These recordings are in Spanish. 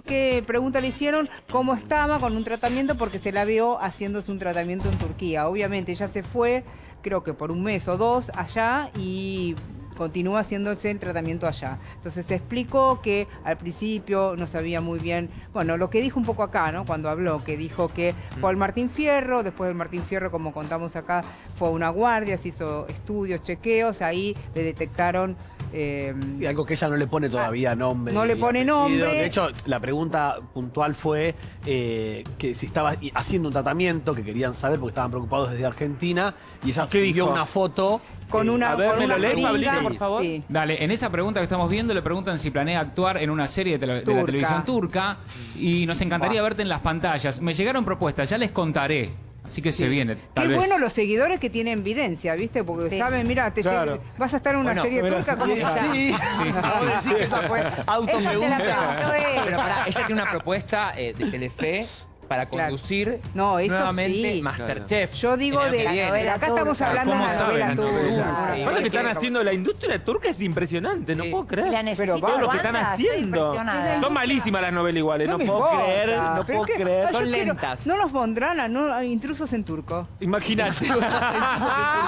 qué pregunta le hicieron, cómo estaba con un tratamiento, porque se la vio haciéndose un tratamiento en Turquía. Obviamente ella se fue, creo que por un mes o dos allá y continúa haciéndose el tratamiento allá. Entonces se explicó que al principio no sabía muy bien, bueno, lo que dijo un poco acá, ¿no? Cuando habló, que dijo que fue al Martín Fierro, después del Martín Fierro, como contamos acá, fue a una guardia, se hizo estudios, chequeos, ahí le detectaron eh, Sí, algo que ella no le pone todavía nombre. No le pone apellido. nombre. De hecho, la pregunta puntual fue eh, que si estaba haciendo un tratamiento, que querían saber porque estaban preocupados desde Argentina, y ella ¿Qué subió dijo? una foto. con eh, una a ver, con ¿me lo lees. Pablito, por favor? Sí. Dale, en esa pregunta que estamos viendo le preguntan si planea actuar en una serie de, tele- de la televisión turca y nos encantaría verte en las pantallas. Me llegaron propuestas, ya les contaré. Así que se viene, tal Qué vez. bueno los seguidores que tienen evidencia, ¿viste? Porque Sí. saben, mira, te Claro. vas a estar en una Bueno, serie mira. turca como Sí, sí, Sí, sí, decir que esa fue autopregunta. ella. Pero pará, ella tiene una propuesta eh, de Telefe para Claro. conducir No, eso nuevamente sí. Masterchef. Yo digo de. viene. novela Acá estamos hablando de ¿Cómo la saben novela la turca. Pasa que están haciendo la industria turca es impresionante, no puedo creer. La necesito. Todo lo que están haciendo. Son malísimas las novelas iguales, no, puedo creer, no puedo creer. Son lentas. No nos pondrán a, intrusos en turco. Imagínate.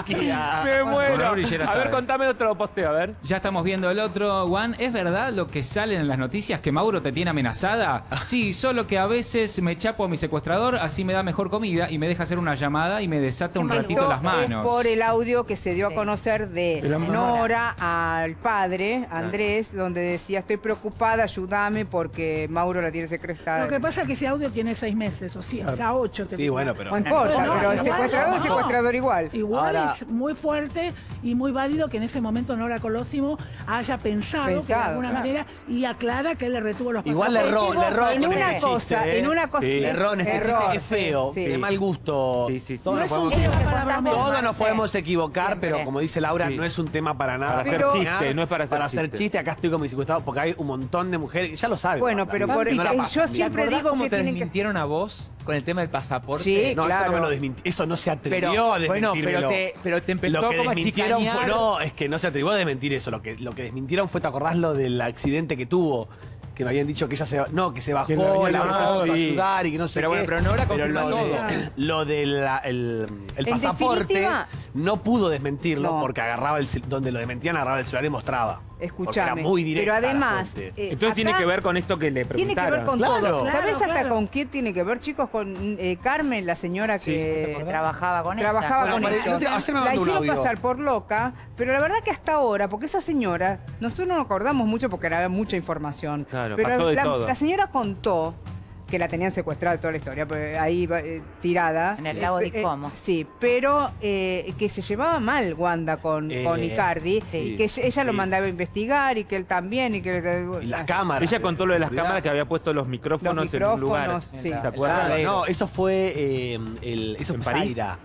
Me muero. A ver, contame otro posteo, a ver. Ya estamos viendo el otro, Juan. ¿Es verdad lo que sale en las noticias que Mauro te tiene amenazada? Sí, solo que a veces me chapo a mi secuestrador, así me da mejor comida y me deja hacer una llamada y me desata un ratito las manos. Por el audio que se dio a conocer de. Nora al padre, Andrés, donde decía, estoy preocupada, ayúdame porque Mauro la tiene secretada. Lo que pasa es que ese audio tiene seis meses, o sea, ya ocho. te Sí, bueno, pero. No importa, No, pero el igual secuestrador es secuestrador igual. Igual Ahora- es muy fuerte y muy válido que en ese momento Nora Colosimo haya pensado, que de alguna claro. manera y aclara que él le retuvo los Igual le erró, le erró en con una cosa, ¿eh? en una cosa. En este Error, chiste que es feo, sí, sí. de mal gusto. Sí, sí, sí. Todos No nos es un podemos- Todos nos podemos equivocar, Siempre. pero como dice Laura, Sí. no es un tema para nada. Para hacer chiste, no es para hacer Para hacer chiste. acá estoy con mi secuestrado, porque hay un montón de mujeres, ya lo saben. Bueno, pero no- por- no eh, pasan yo siempre ¿Te acordás digo cómo que te tienen que- desmintieron a vos con el tema del pasaporte? Sí, No, eso claro. no me lo desminti- Eso no se atrevió Pero, a bueno, pero desmentirlo. te, pero te empezó Lo que como a desmintieron fue, no, es que no se atrevió a desmentir eso. Lo que, lo que desmintieron fue, ¿te acordás lo del accidente que tuvo? Que me habían dicho que ella se no, que se bajó, Que la la llamado, mandó a sí. ayudar y que no sé Pero qué. bueno, pero Nora confirma lo, todo. de, lo del el, el En pasaporte definitiva- no pudo desmentirlo No. porque agarraba el donde lo desmentían agarraba el celular y mostraba. Escuchame. era muy directa pero la además. eh, Entonces tiene que ver con esto que le Tiene preguntaron. que ver con Claro. todo. Claro, ¿Sabés hasta con qué tiene que ver, chicos? Con eh, Carmen, la señora que Que trabajaba con ella. trabajaba con me La hicieron pasar por loca, pero la verdad que hasta ahora, porque esa señora, nosotros no nos acordamos mucho porque era mucha información. Claro, pero pasó de la, todo. la señora contó que la tenían secuestrada toda la historia, pues, ahí eh, tirada. En el lago de Eh, eh, Como. sí, pero eh, que se llevaba mal Wanda con, Eh, con Icardi sí. y que ella lo mandaba a investigar y que él también y que Y las cámaras. Ella contó lo de las cámaras que había puesto los micrófonos, Los en un lugar. micrófonos, sí. ¿Se acuerdan? Claro. no, eso fue eh, el, eso ¿En fue París? Zaira.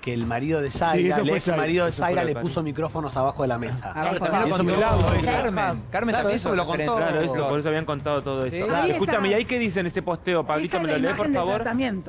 Que el marido de Zaira, Sí, el ex Zaira, marido de Zaira le puso micrófonos abajo de la mesa. La lo Eso me lo contó Carmen. Carmen. Carmen Claro, también eso me lo contó. Claro, eso, por eso habían contado todo eso. Sí. Ah, Ahí Escúchame. ¿y ahí qué dice en ese posteo? Pablito, ¿me lo lees, por favor?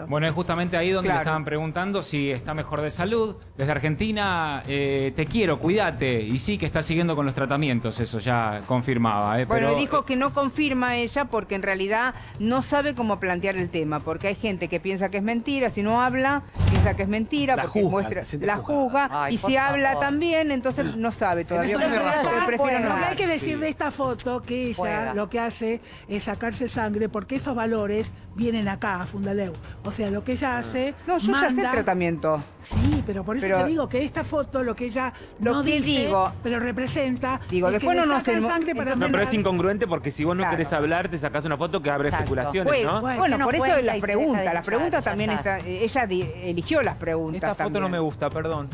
Bueno, es justamente ahí donde Claro. le estaban preguntando si está mejor de salud. Desde Argentina, eh, te quiero, cuídate. Y sí que está siguiendo con los tratamientos, eso ya confirmaba. eh, Bueno, pero, dijo que no confirma ella porque en realidad no sabe cómo plantear el tema, porque hay gente que piensa que es mentira, si no habla, piensa que es mentira, La porque juzga, muestra, se siente la juzga, Ay, y si habla favor. también, entonces no sabe todavía. eso razón. prefiero no Lo que hay que decir Sí. de esta foto que ella lo que hace es sacarse sangre porque esos valores vienen acá a Fundaleu. O sea, lo que ella hace. No, yo ya sé el manda- tratamiento. Sí, pero por eso Pero- te digo que esta foto lo que ella Lo no que dice, digo- pero representa. Digo, es después que no nos sangre para No, pero es incongruente porque si vos no Claro. querés hablar, te sacás una foto que abre Exacto. especulaciones, Bueno, ¿no? Bueno, bueno, que no por eso las preguntas, las preguntas también está. está, ella eligió las preguntas. Esta foto no me gusta, perdón.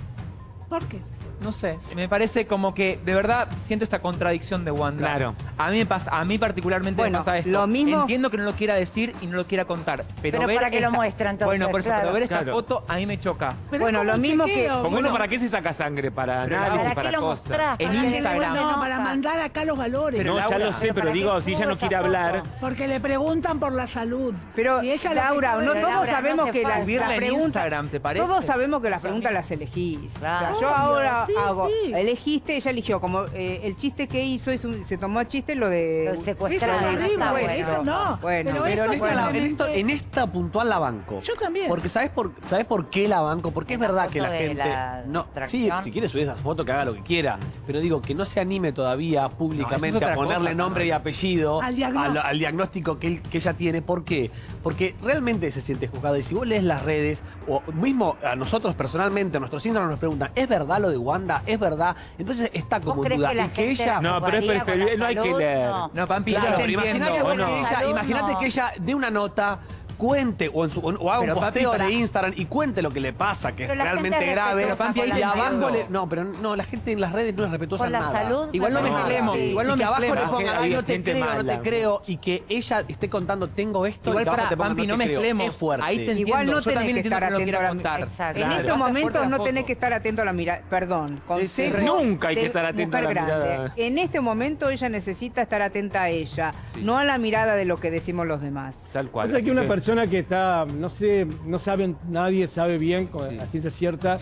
¿Por qué? No sé, me parece como que de verdad siento esta contradicción de Wanda. Claro. A mí me pasa, a mí particularmente Bueno, me pasa esto. lo mismo- Entiendo que no lo quiera decir y no lo quiera contar, pero, Pero ver para que lo esta- muestra, entonces, Bueno, por eso, claro. pero ver esta Claro. foto a mí me choca. Pero Bueno, lo como mismo que- chequeo, Porque uno, bueno, ¿para qué se saca sangre? Para Pero análisis, ¿Para para cosas. En ¿Para qué le Instagram. No, para mandar acá los valores. No, ya lo sé, pero pero ¿para digo, si ella no quiere hablar... Porque le preguntan por la salud. Pero Y ella que Laura, no todos Laura, sabemos que las preguntas, Instagram, ¿te parece? todos sabemos que las preguntas las elegís. O sea, Claro. yo ahora hago. sí. Elegiste, ella eligió. Como eh, el chiste que hizo, se tomó a chiste lo de. Lo Eso secuestrado. es no horrible, bueno, bueno. eso no. Bueno, pero, Pero en esto esta, en, esto- en esta puntual la banco. Yo también. Porque ¿sabes por, ¿sabes por qué la banco? Porque es verdad que la gente. la no, sí, si quiere subir esa foto, que haga lo que quiera. Pero digo, que no se anime todavía públicamente No, eso es a ponerle cosa, nombre y apellido Al diagnóstico. lo- al diagnóstico que, él- que ella tiene. ¿Por qué? Porque realmente se siente juzgada. Y si vos lees las redes, o mismo a nosotros personalmente, a nuestros síndromes nos preguntan, ¿es verdad lo de Wanda? ¿Es verdad? Entonces está como ¿Vos en duda. que la y que gente ella. No, pero es preferible- no hay que No. No, Pampi, Claro, pero imagínate, que ella, imagínate que ella dé una nota, cuente o, en su- o haga Pero, un papi, posteo para- de Instagram y cuente lo que le pasa, que Pero es la gente realmente es grave. respetuosa Pampi, con hay y abajo le. No, pero no, la gente en las redes no es respetuosa en la nada. salud. Igual no me parece mezclemos, que sí. igual no y que abajo le pongan, Había ay, no te gente creo, no te creo. Y que ella esté contando, tengo esto, Igual y que abajo para te pongan, Pampi, no te creo. mezclemos. Es fuerte. Ahí te entiendo. Igual no Yo tenés también que entiendo estar lo atento a la contar. Exacto. En Claro. estos momentos por no tenés que estar atento a la mirada. Perdón. consejo Nunca hay que de estar atento a mujer la grande. mirada. En este momento ella necesita estar atenta a ella, no a la mirada de lo que decimos los demás. Tal cual. Pasa que una Así persona que está, no sé, no sabe, nadie sabe bien con Sí. a ciencia cierta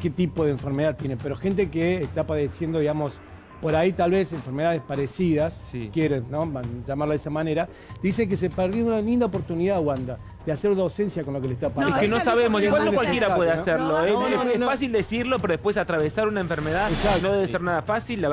qué tipo de enfermedad tiene, pero gente que está padeciendo, digamos, por ahí tal vez enfermedades parecidas, Sí. si quieren ¿no? Van- llamarla de esa manera, dice que se perdió una linda oportunidad, Wanda, de hacer docencia con lo que le está Es pasando. que no sabemos, igual no cualquiera puede hacerlo. No, es, no, es- no, es no. fácil decirlo, pero después atravesar una enfermedad Exacto. no debe ser nada fácil. La